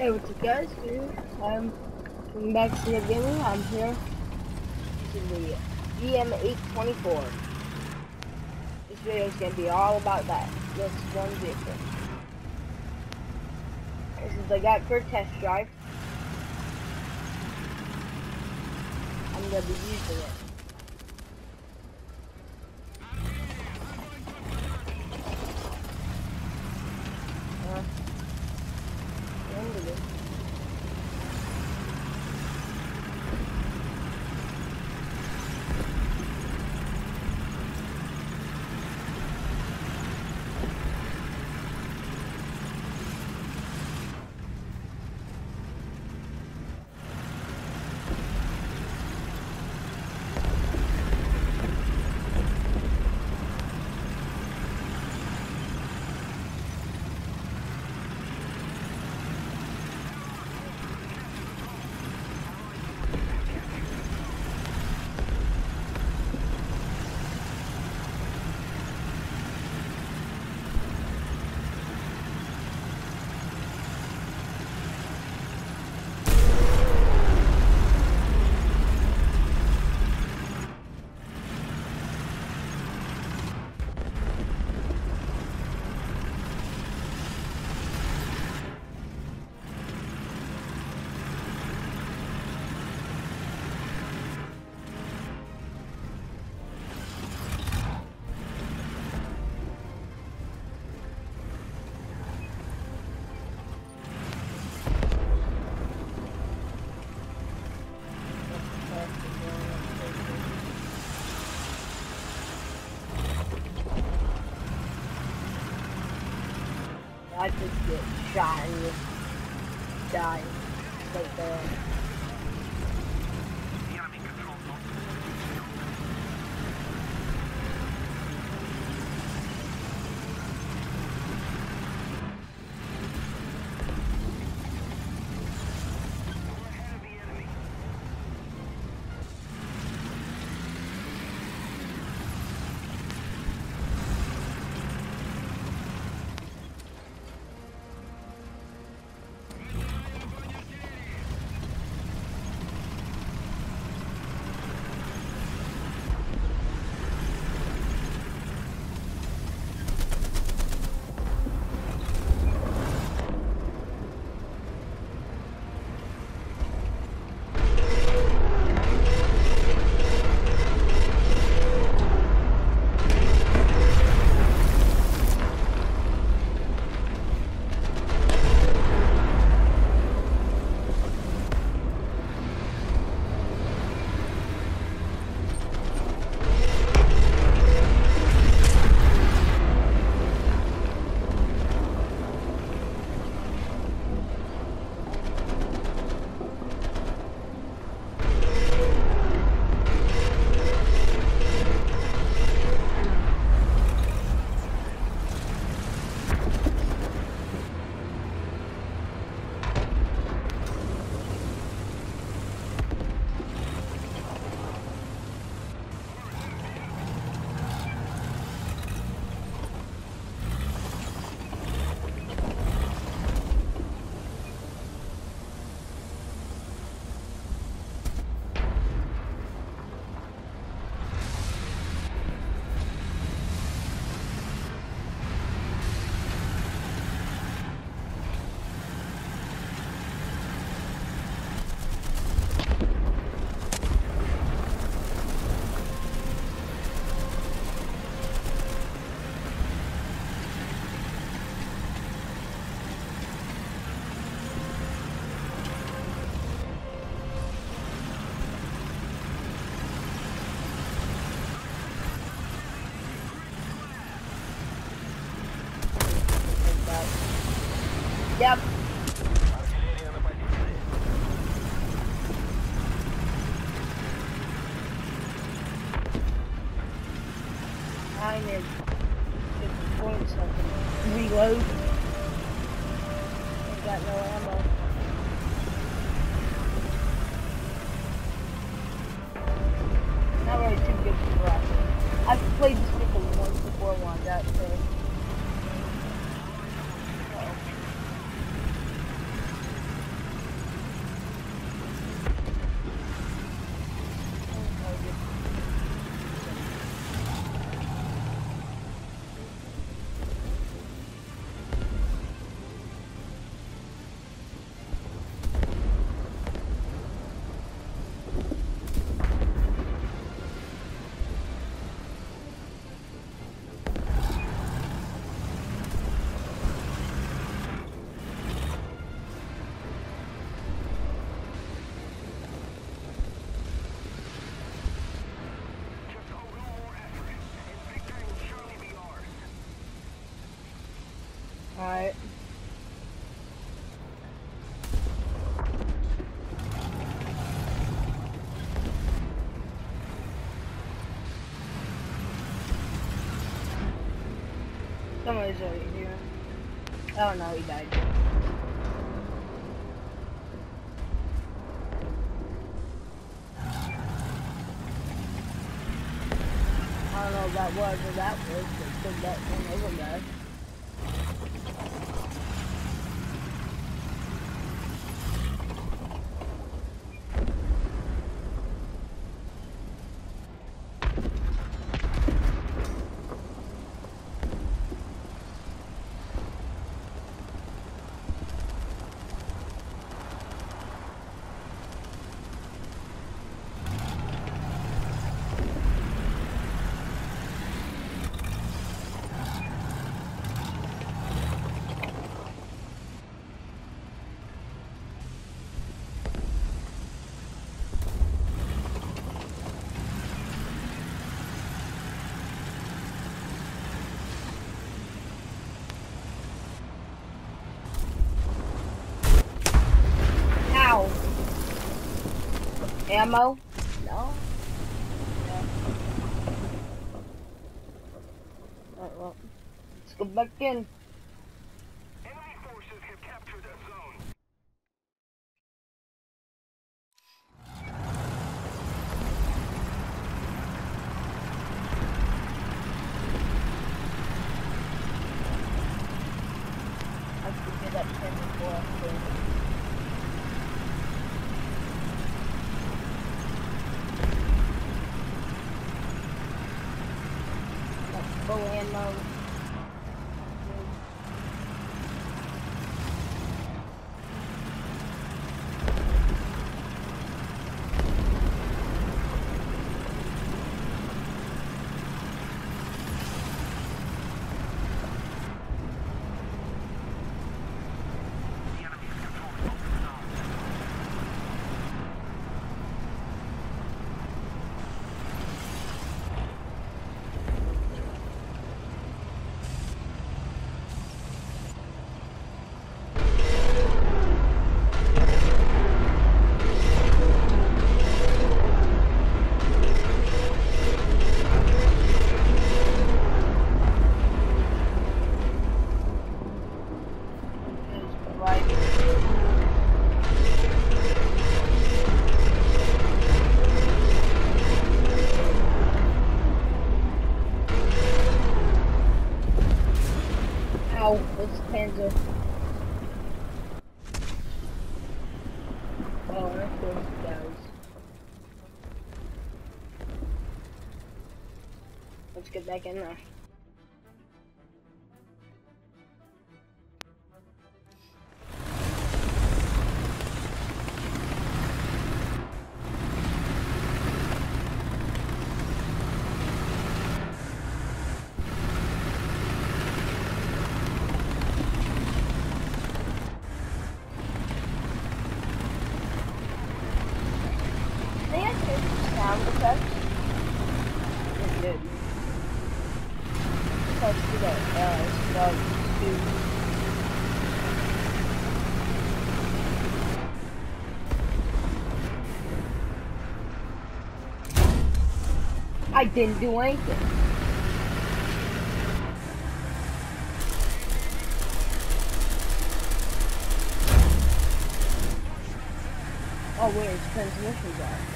Hey, what's up guys? I'm coming back to the gaming. I'm here using the BM-8-24. This video is going to be all about that. This one vehicle. This is I got for test drive. I'm going to be using it. I just get shot and just die right there. Reload. Ain't got no ammo. Somebody's right here. Oh no, he died. I don't know if that was or that was, but that one over there. Ammo? No. Yeah. Alright, well, let's go back in. Enemy forces have captured a zone. I should do that 10 before I go. That's bow ammo. The enemy is controlling most of the zone. Just right. Ow, it's Panzer. Oh, that's those guys. Let's get back in there. I didn't do anything. Oh, where its transmissions.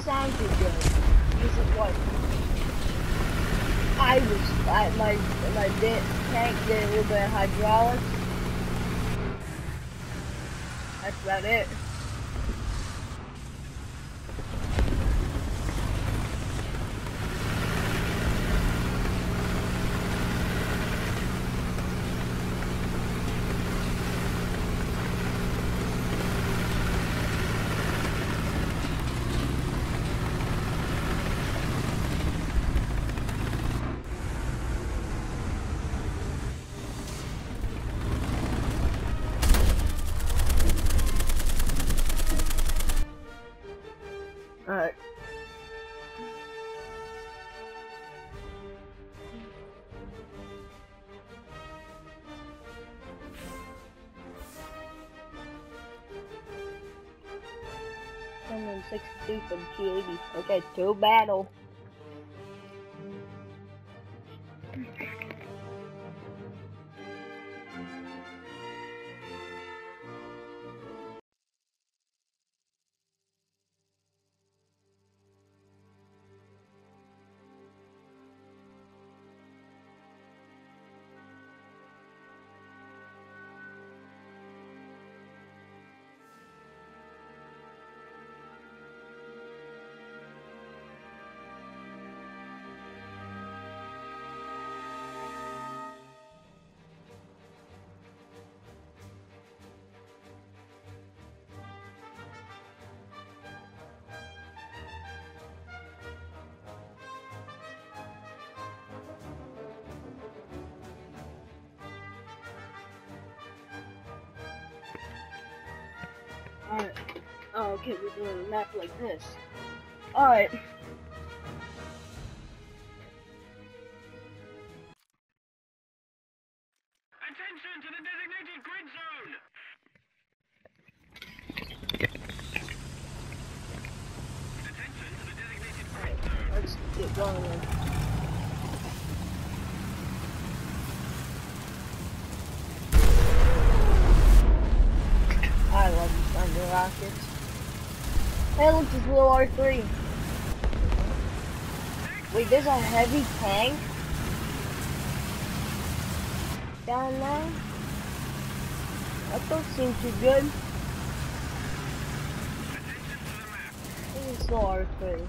Sounded good. This is what I was. I, my my did, tank did a little bit of hydraulics. That's about it. G eighty. Okay, to battle. Alright. Oh, okay, we're doing a map like this. Alright. Attention to the designated grid zone! Attention to the designated grid zone. Let's get going rockets. Hey, look, this little R3. Wait, there's a heavy tank down there. That don't seem too good. This is the R3.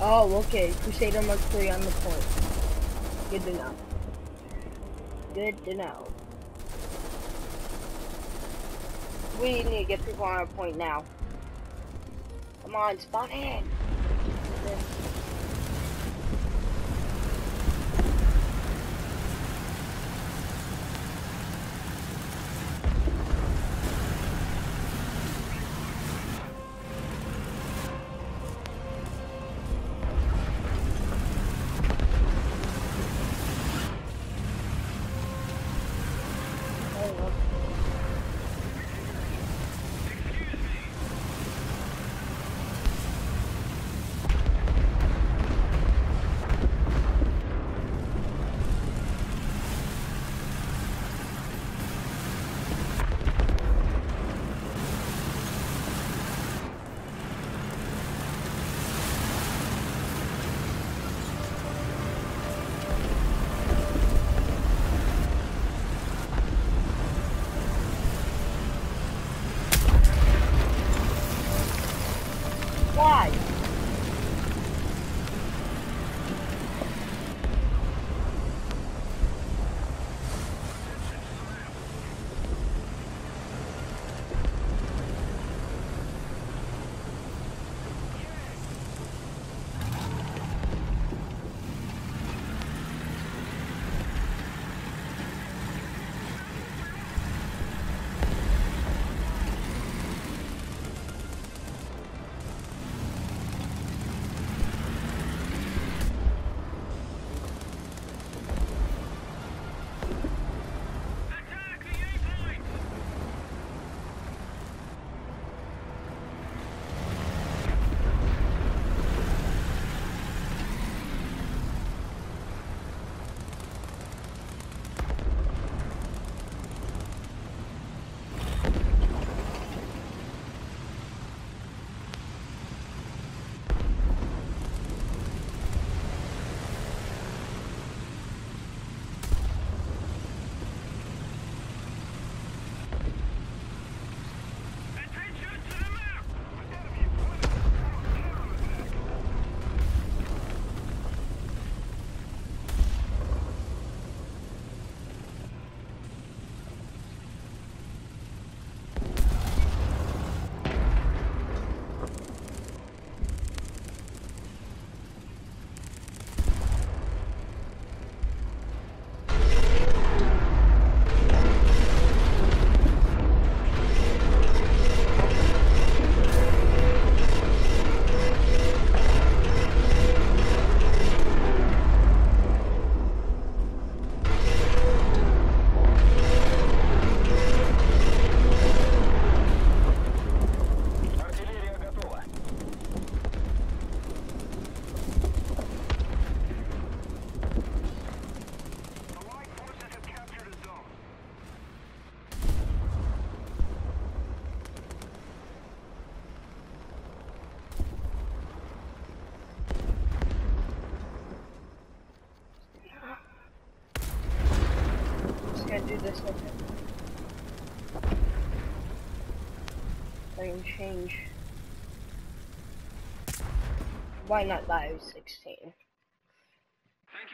Oh, okay. Crusader Mark 3 on the point. Good to know. Good to know. We need to get people on our point now. Come on, spawn in! Do this it. I can change. Why not was 16? Thank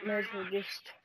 you very as well much. just.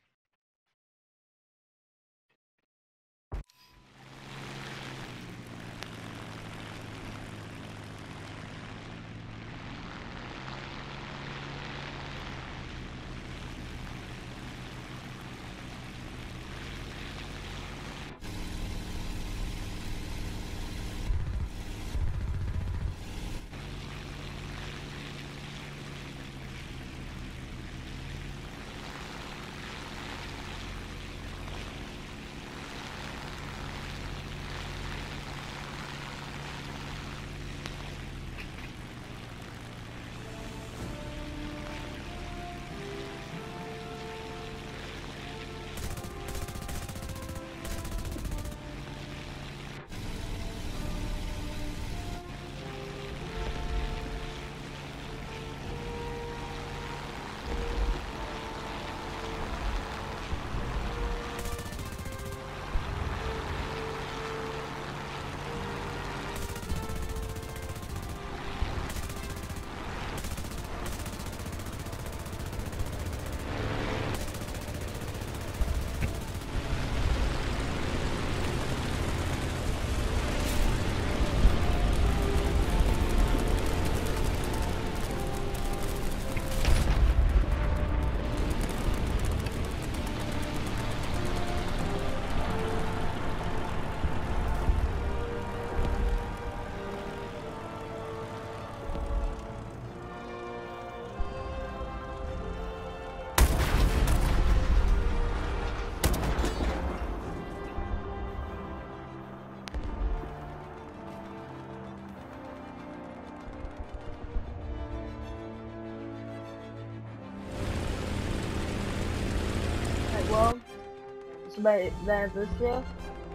About it this video.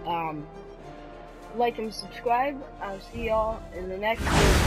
Um, like and subscribe. I'll see y'all in the next video.